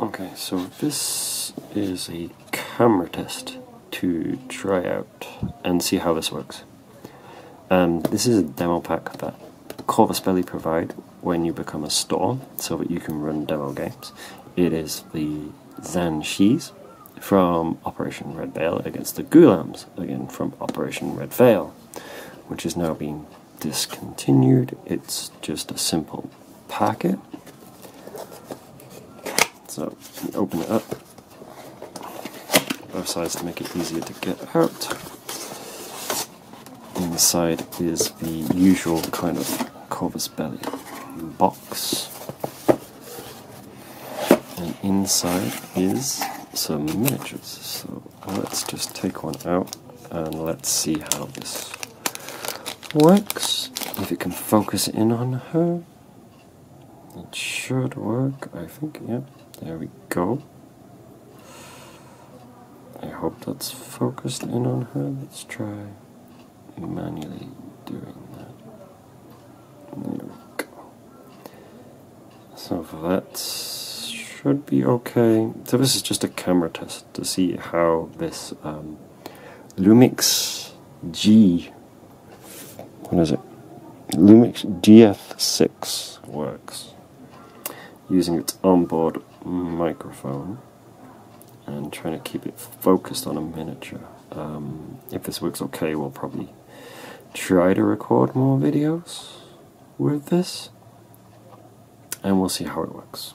Okay, so this is a camera test to try out and see how this works. Um, this is a demo pack that Corvus Belli provide when you become a store so that you can run demo games. It is the Zhanshis from Operation Red Veil against the Ghulams, again from Operation Red Veil, which is now being discontinued. It's just a simple packet so open it up, both sides to make it easier to get out. Inside is the usual kind of Corvus Belli box. And inside is some miniatures. So let's just take one out and let's see how this works. If it can focus in on her. It should work, I think, yeah. There we go. I hope that's focused in on her. Let's try manually doing that. There we go. So that should be okay. So this is just a camera test to see how this um, Lumix G, what is it? Lumix GF6 works using its onboard microphone and trying to keep it focused on a miniature. Um, if this works okay, we'll probably try to record more videos with this and we'll see how it works.